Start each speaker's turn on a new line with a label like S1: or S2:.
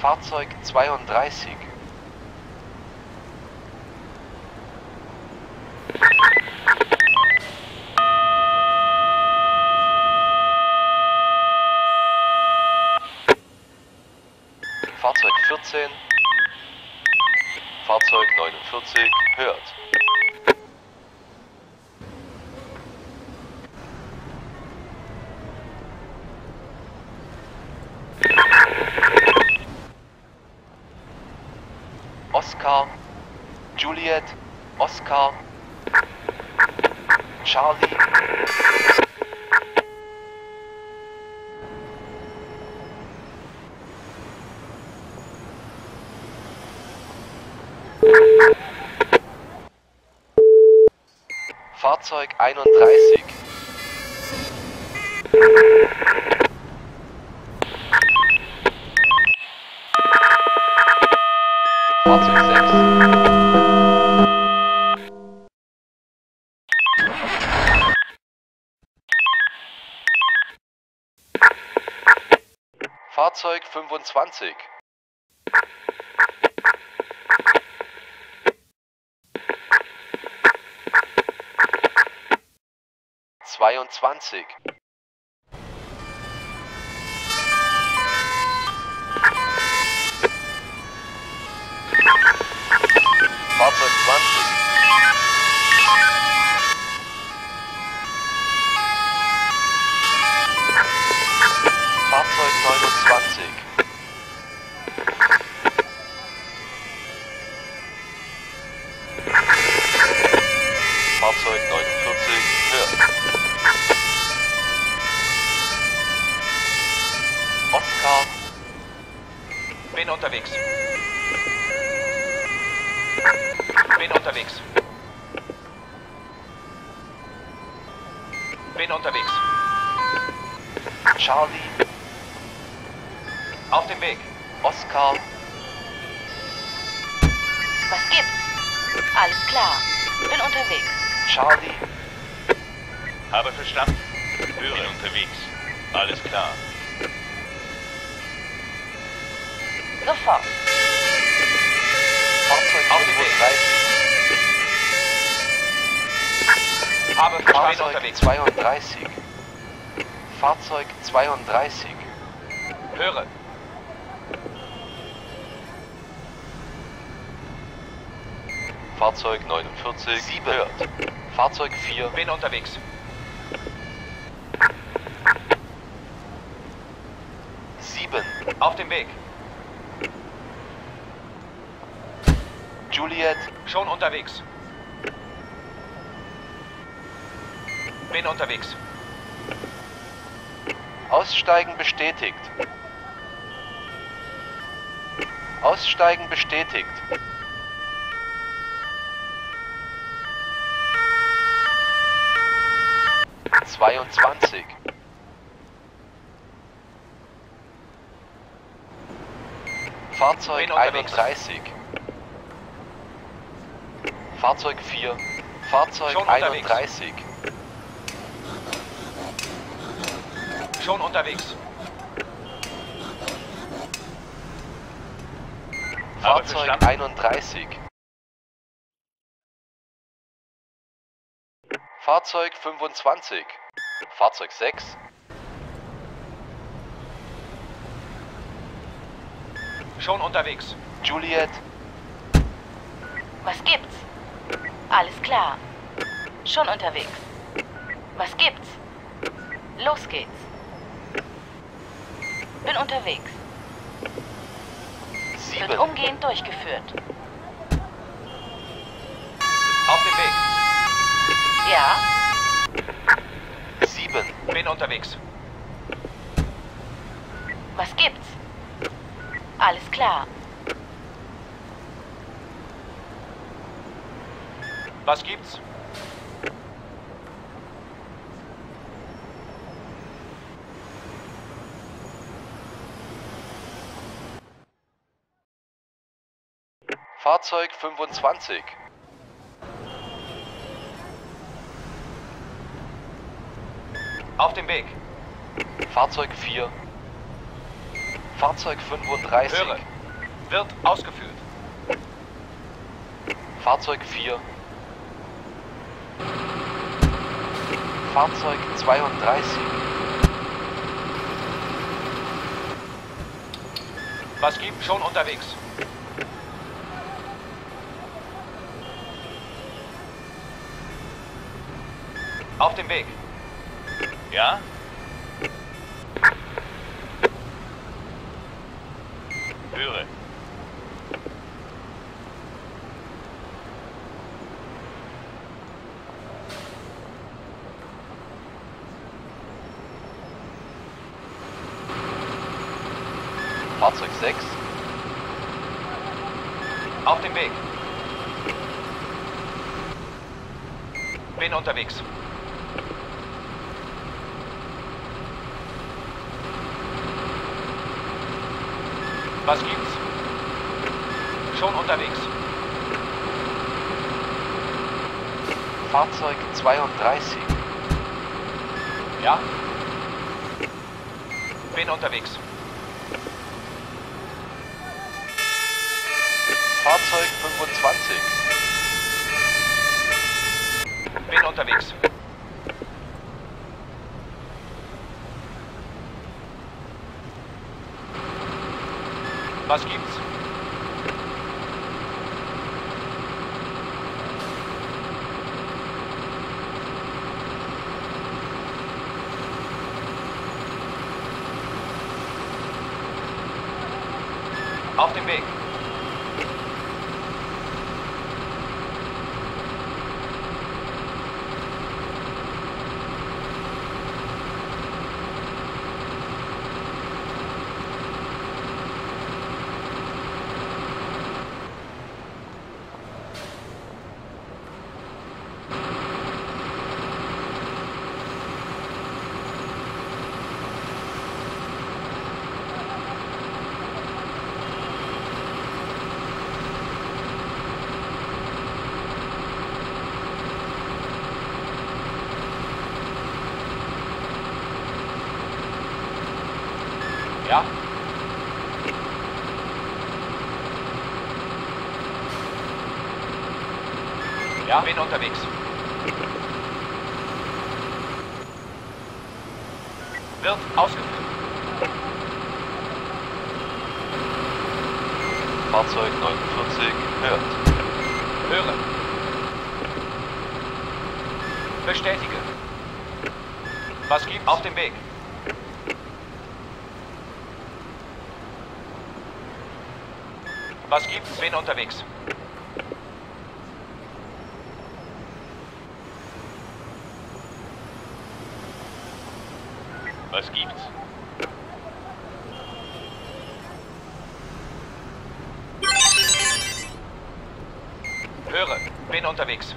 S1: Fahrzeug 32. Fahrzeug 14. Fahrzeug 49 hört. Oscar, Juliet, Oscar, Charlie, Fahrzeug 31. Fahrzeug 6. Fahrzeug 25. Zweiundzwanzig. Fahrzeug zwanzig. Fahrzeug neunundzwanzig. Fahrzeug 49 hört. Oscar,
S2: Bin unterwegs. Bin unterwegs. Bin unterwegs.
S1: Charlie,
S2: Auf dem Weg.
S1: Oscar,
S3: Was gibt's? Alles klar. Bin unterwegs.
S1: Charlie,
S2: Habe verstanden. Höre unterwegs. Alles klar.
S3: Sofort.
S1: Fahrzeug
S2: Auf dem Weg.
S1: 35,
S2: Habe
S1: Fahrzeug
S2: unterwegs.
S1: 32. Fahrzeug 32.
S2: Höre.
S1: Fahrzeug 49 Sieben. hört. Fahrzeug 4,
S2: Bin unterwegs.
S1: sieben.
S2: Auf dem Weg.
S1: Juliet,
S2: Schon unterwegs. Bin unterwegs.
S1: Aussteigen bestätigt. Aussteigen bestätigt. Zweiundzwanzig. Fahrzeug
S2: Bin unterwegs.
S1: 31. Fahrzeug 4. Fahrzeug
S2: Schon unterwegs.
S1: 31.
S2: Schon unterwegs.
S1: Fahrzeug
S2: verstanden.
S1: 31. Fahrzeug 25. Fahrzeug 6.
S2: Schon unterwegs.
S1: Juliet,
S3: Was gibt's? Alles klar. Schon unterwegs. Was gibt's? Los geht's. Bin unterwegs. Wird
S1: 7.
S3: umgehend durchgeführt.
S2: Auf dem Weg.
S3: Ja,
S1: 7.
S2: Bin unterwegs.
S3: was gibt's? Alles klar.
S2: Was gibt's?
S1: Fahrzeug 25.
S2: Auf dem Weg.
S1: Fahrzeug 4. Fahrzeug 35.
S2: Höre. Wird ausgeführt.
S1: Fahrzeug 4. Fahrzeug 32.
S2: Was gibt? Schon unterwegs. Auf dem Weg. Ja? Höre.
S1: Fahrzeug 6.
S2: Auf dem Weg. Bin unterwegs. Was gibt's? Schon unterwegs.
S1: Fahrzeug 32.
S2: Ja? Bin unterwegs.
S1: Fahrzeug 25.
S2: Bin unterwegs. Was gibt's? Auf dem Weg. Ja? Ja, bin unterwegs. Wird ausgeführt.
S1: Fahrzeug 49. Hört.
S2: Höre. Bestätige. Was gibt auf dem Weg? Was gibt's? Bin unterwegs. Was gibt's? Höre, bin unterwegs.